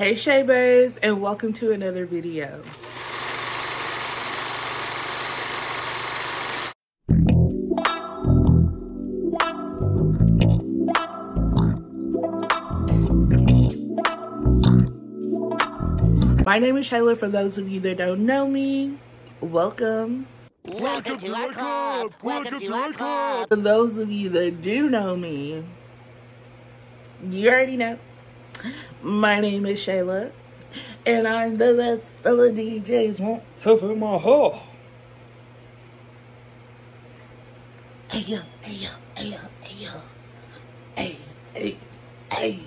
Hey Shay Baes and welcome to another video. My name is Shaylah for those of you that don't know me. Welcome. Welcome to our club. Welcome to our club. For those of you that do know me, you already know. My name is Shaylah, and I'm the best of the DJs want to for my hair. Hey yo, hey yo, hey yo, hey yo, hey, hey, hey.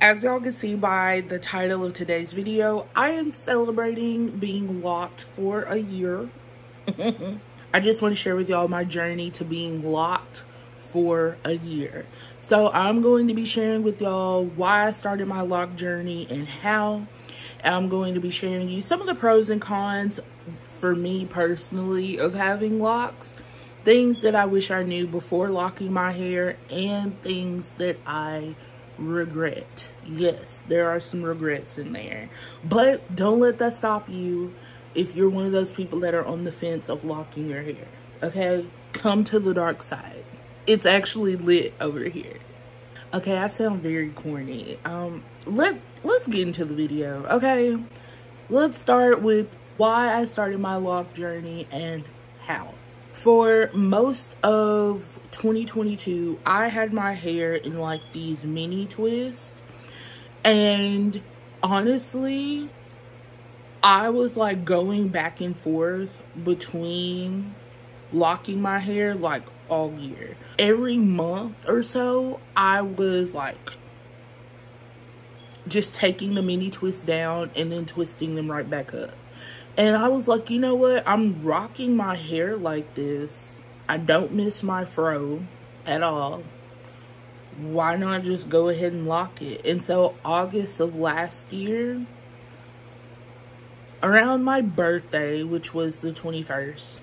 As y'all can see by the title of today's video, I am celebrating being locked for a year. I just want to share with y'all my journey to being locked for a year. So I'm going to be sharing with y'all why I started my lock journey and how. I'm going to be sharing you some of the pros and cons for me personally of having locks, things that I wish I knew before locking my hair, and things that I regret. Yes, there are some regrets in there. But don't let that stop you if you're one of those people that are on the fence of locking your hair. Okay? Come to the dark side it's actually lit over here. Okay, I sound very corny. Um, let let's get into the video. Okay, let's start with why I started my lock journey and how. For most of 2022, I had my hair in like these mini twists, and honestly, I was like going back and forth between locking my hair like all year. Every month or so, I was like just taking the mini twist down and then twisting them right back up. And I was like, you know what? I'm rocking my hair like this. I don't miss my fro at all. Why not just go ahead and lock it? And so August of last year, around my birthday, which was the 21st,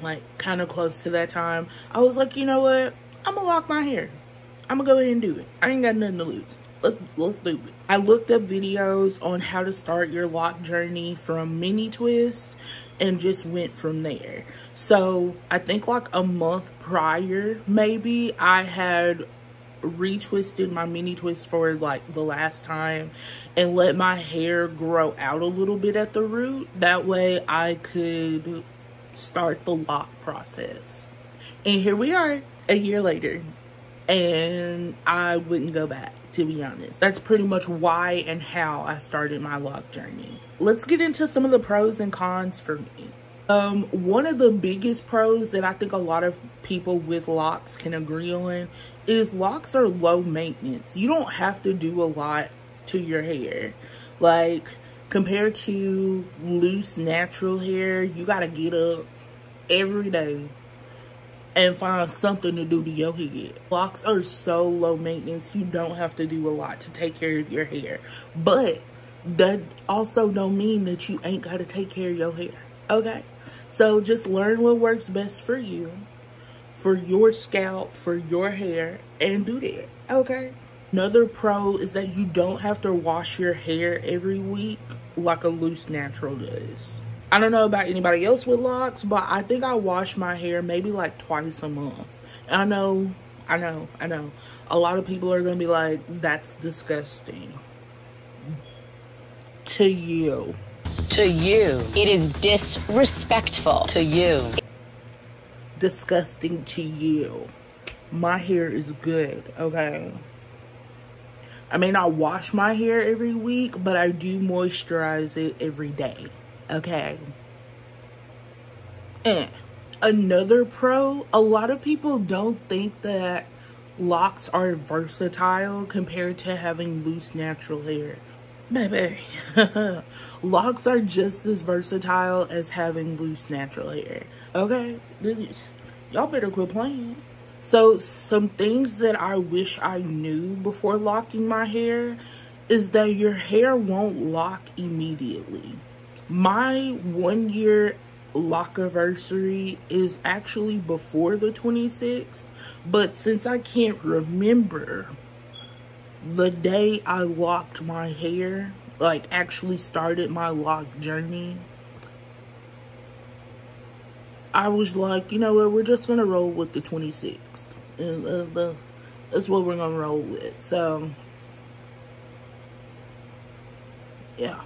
like kind of close to that time, I was like, you know what? I'm gonna lock my hair. I'm gonna go ahead and do it. I ain't got nothing to lose. Let's let's do it. I looked up videos on how to start your lock journey from mini twist and just went from there. So I think like a month prior, maybe I had retwisted my mini twist for like the last time and let my hair grow out a little bit at the root. That way I could start the lock process. And here we are a year later, and I wouldn't go back, to be honest. That's pretty much why and how I started my lock journey. Let's get into some of the pros and cons for me. Um, one of the biggest pros that I think a lot of people with locks can agree on is locks are low maintenance. You don't have to do a lot to your hair. Like, compared to loose natural hair, you gotta get up every day and find something to do to your head. Locks are so low maintenance, you don't have to do a lot to take care of your hair. But that also don't mean that you ain't got to take care of your hair, okay? So just learn what works best for you, for your scalp, for your hair, and do that, okay? Another pro is that you don't have to wash your hair every week like a loose natural does. I don't know about anybody else with locks, but I think I wash my hair maybe like twice a month. And I know, I know, I know. A lot of people are going to be like, that's disgusting. To you. To you. It is disrespectful. To you. Disgusting to you. My hair is good, okay? I may not wash my hair every week, but I do moisturize it every day. Okay. And another pro, a lot of people don't think that locks are versatile compared to having loose natural hair. Baby, locks are just as versatile as having loose natural hair. Okay? Y'all better quit playing. So some things that I wish I knew before locking my hair is that your hair won't lock immediately. My one year lock anniversary is actually before the 26th, but since I can't remember the day I locked my hair, like actually started my lock journey, I was like, you know what, we're just gonna roll with the 26th. And uh, that's, that's what we're gonna roll with. So, yeah.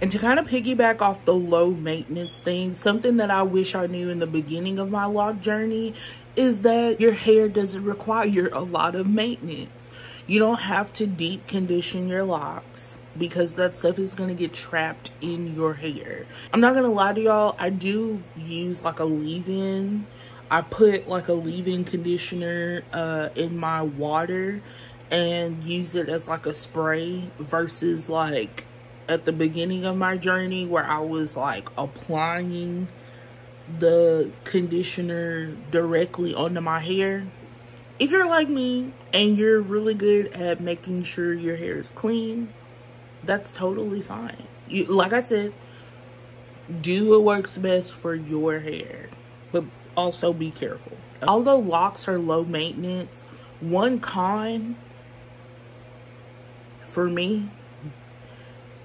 And to kind of piggyback off the low maintenance thing, something that I wish I knew in the beginning of my lock journey is that your hair doesn't require a lot of maintenance. You don't have to deep condition your locks because that stuff is to get trapped in your hair. I'm not to lie to y'all, I do use like a leave-in. I put like a leave-in conditioner uh, in my water and use it as like a spray versus like at the beginning of my journey where I was like applying the conditioner directly onto my hair. If you're like me and you're really good at making sure your hair is clean, that's totally fine. You, like I said, do what works best for your hair, but also be careful. Although locks are low maintenance, one con for me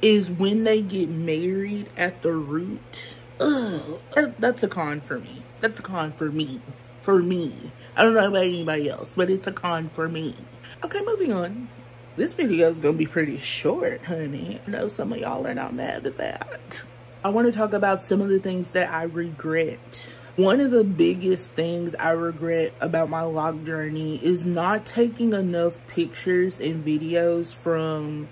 is when they get married at the root. Ugh, that's a con for me. That's a con for me. For me. I don't know about anybody else, but it's a con for me. Okay, moving on. This video is going to be pretty short, honey. I know some of y'all are not mad at that. I want to talk about some of the things that I regret. One of the biggest things I regret about my lock journey is not taking enough pictures and videos from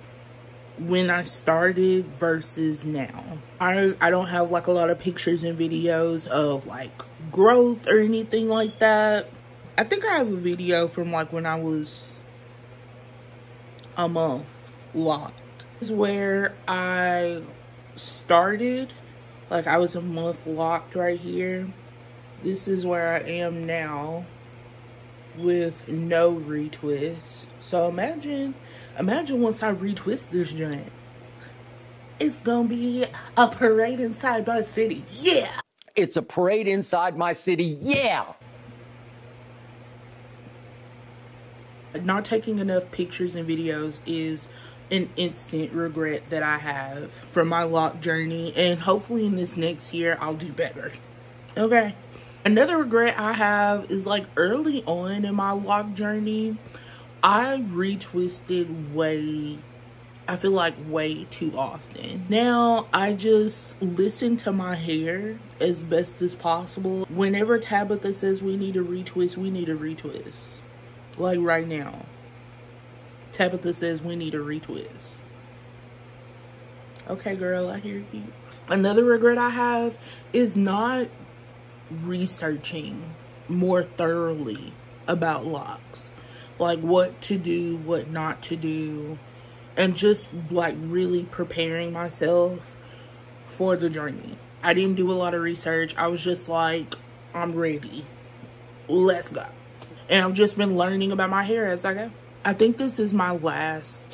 when I started versus now. I, I don't have like a lot of pictures and videos of like growth or anything like that. I think I have a video from like when I was a month locked. This is where I started. Like I was a month locked right here. This is where I am now with no retwist. So imagine, imagine once I retwist this joint. It's gonna be a parade inside my city. Yeah! It's a parade inside my city. Yeah! Not taking enough pictures and videos is an instant regret that I have from my lock journey. And hopefully in this next year, I'll do better. Okay. Another regret I have is like early on in my lock journey, I retwisted way, I feel like way too often. Now I just listen to my hair as best as possible. Whenever Tabitha says we need to retwist, we need to retwist. Like right now. Tabitha says we need a retwist. Okay, girl, I hear you. Another regret I have is not researching more thoroughly about locks like what to do what not to do and just like really preparing myself for the journey i didn't do a lot of research i was just like i'm ready let's go and i've just been learning about my hair as i go i think this is my last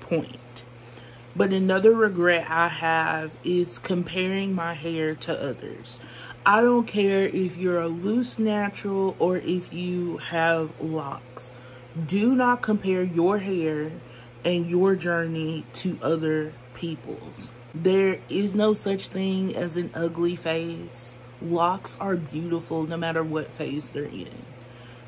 point but another regret i have is comparing my hair to others I don't care if you're a loose natural or if you have locks. Do not compare your hair and your journey to other people's. There is no such thing as an ugly phase. Locks are beautiful no matter what phase they're in.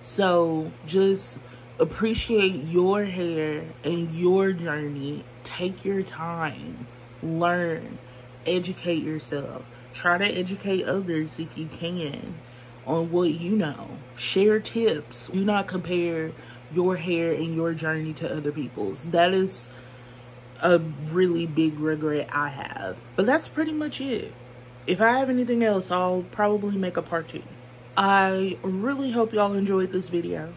So just appreciate your hair and your journey. Take your time. Learn. Educate yourself Try to educate others if you can on what you know. Share tips. Do not compare your hair and your journey to other people's. That is a really big regret I have. But that's pretty much it. If I have anything else, I'll probably make a part two. I really hope y'all enjoyed this video.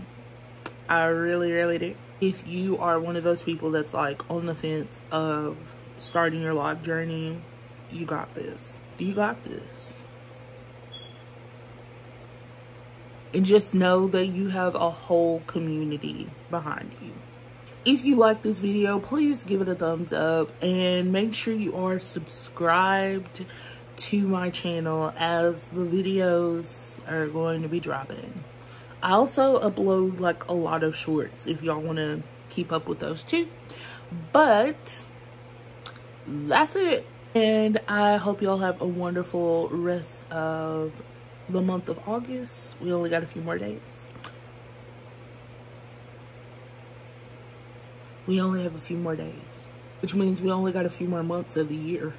I really, really do. If you are one of those people that's like on the fence of starting your lock journey, you got this. You got this. And just know that you have a whole community behind you. If you like this video, please give it a thumbs up and make sure you are subscribed to my channel as the videos are going to be dropping. I also upload like a lot of shorts if y'all want to keep up with those too. But that's it. And I hope y'all have a wonderful rest of the month of August. We only got a few more days. We only have a few more days, which means we only got a few more months of the year.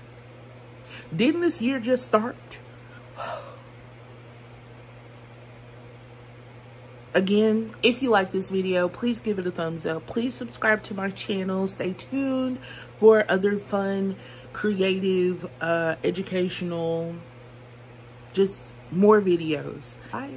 Didn't this year just start? Again, if you like this video, please give it a thumbs up. Please subscribe to my channel. Stay tuned for other fun, creative, uh, educational, just more videos. Bye.